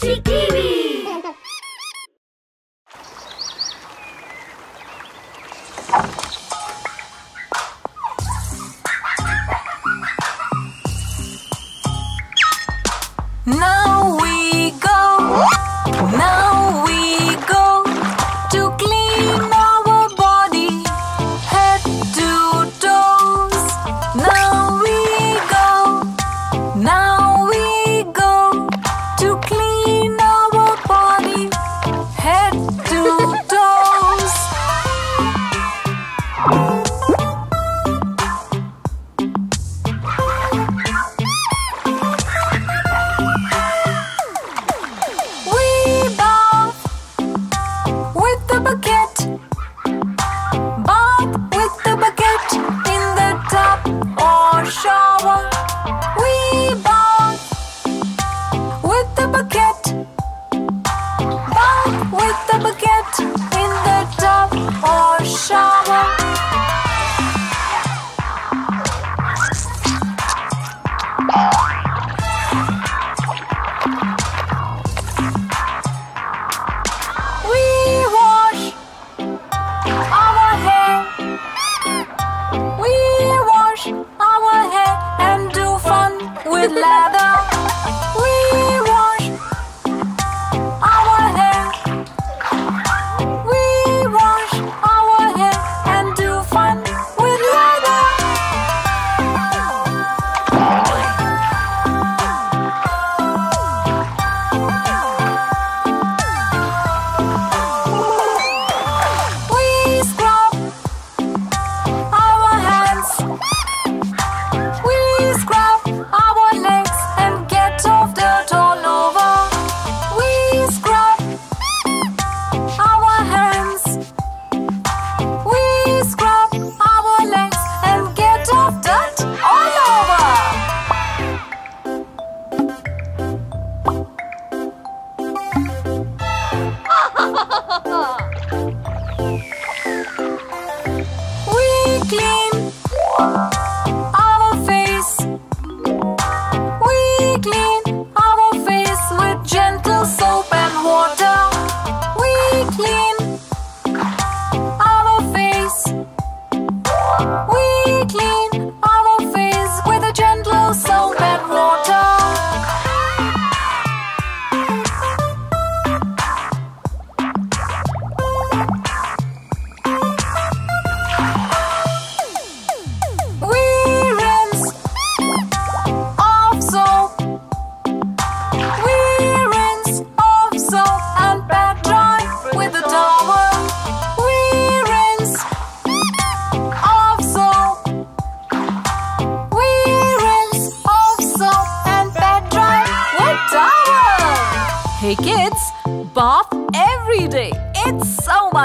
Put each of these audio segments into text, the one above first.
TV.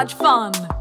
Much fun.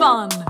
Fun.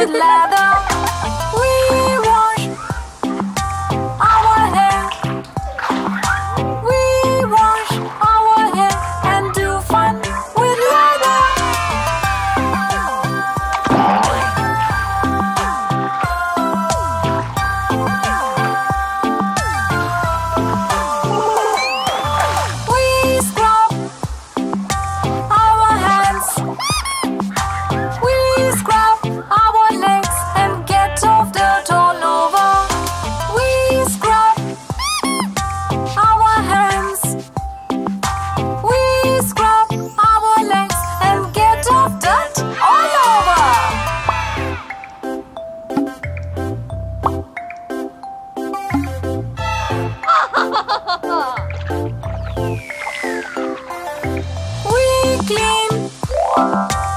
With leather. Clean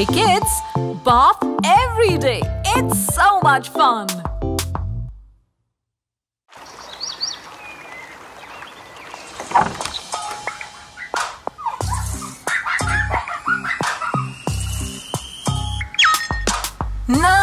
Hey kids, bath every day. It's so much fun. No!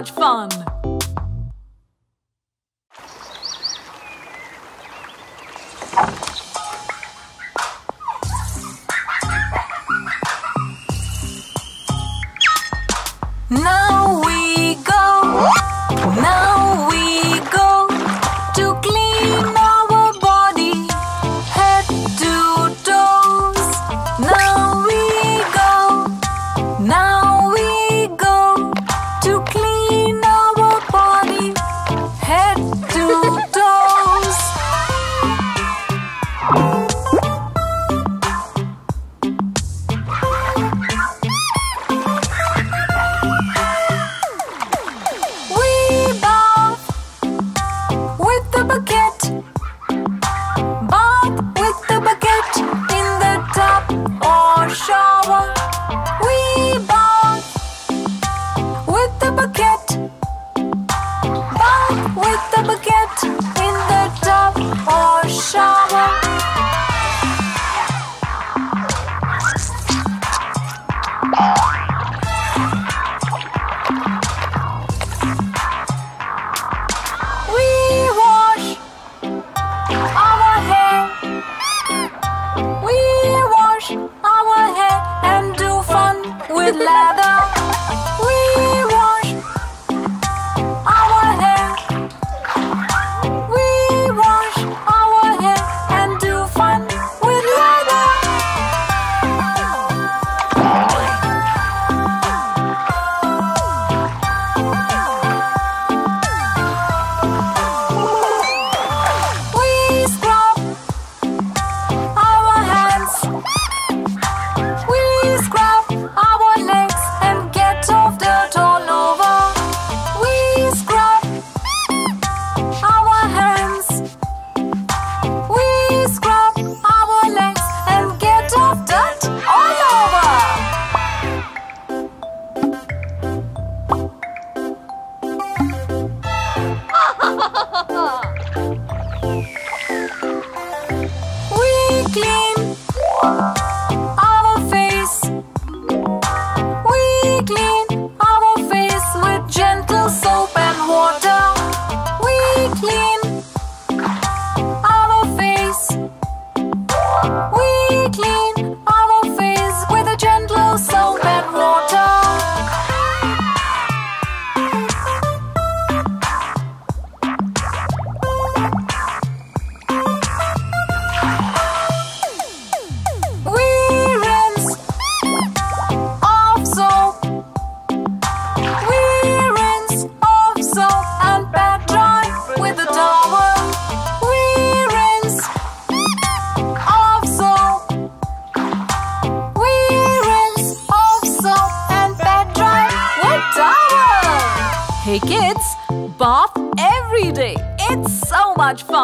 much fun.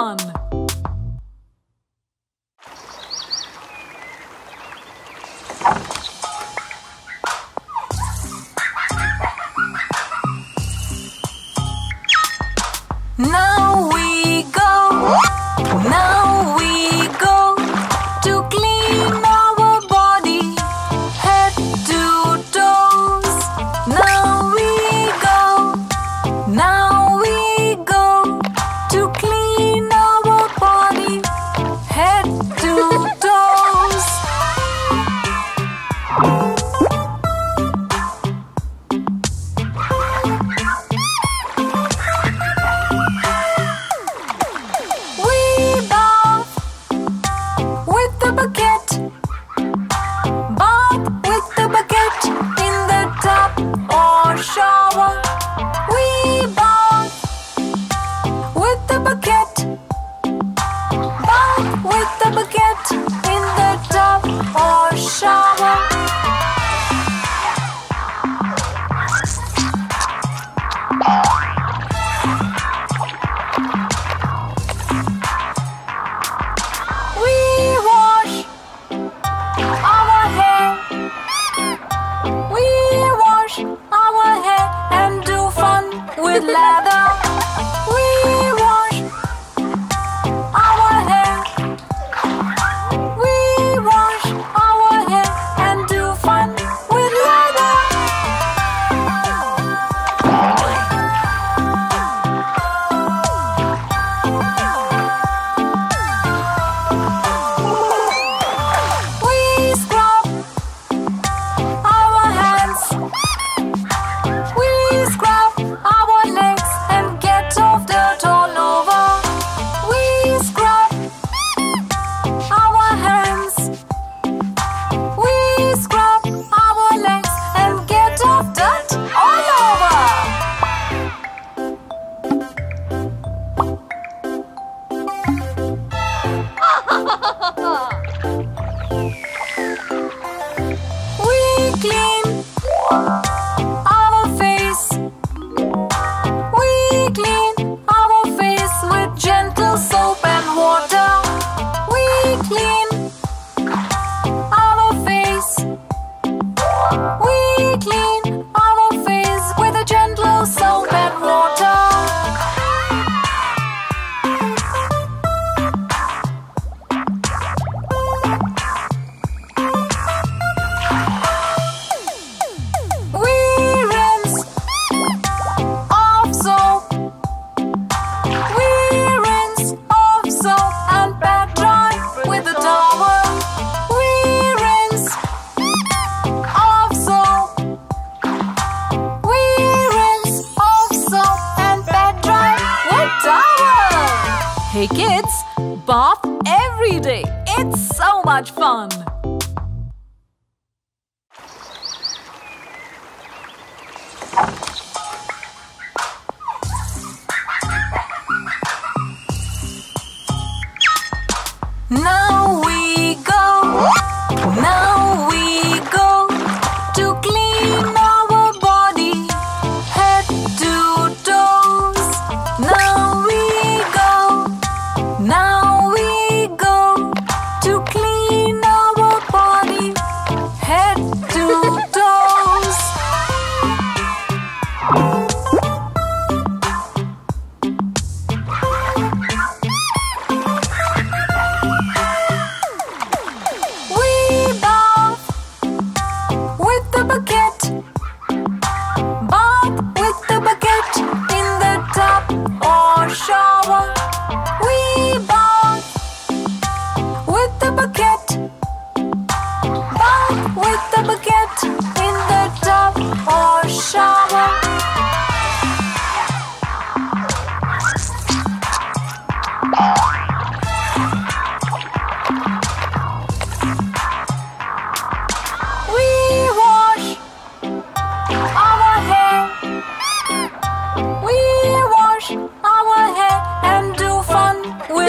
Much We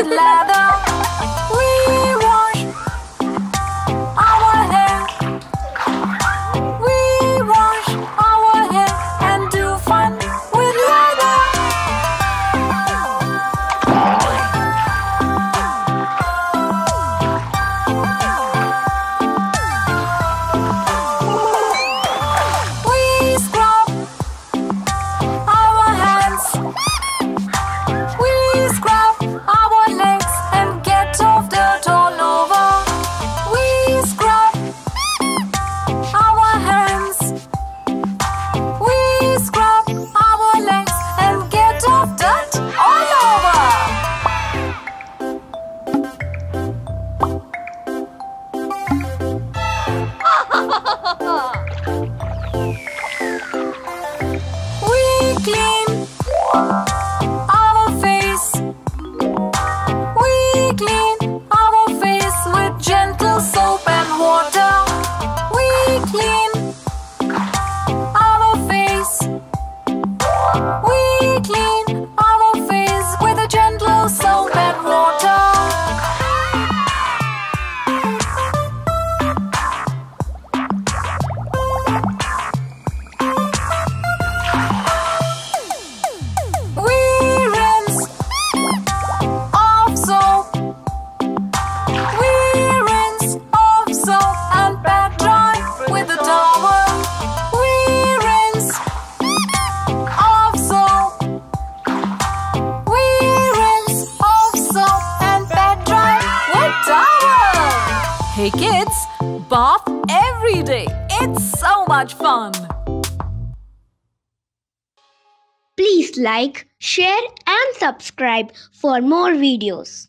with share and subscribe for more videos.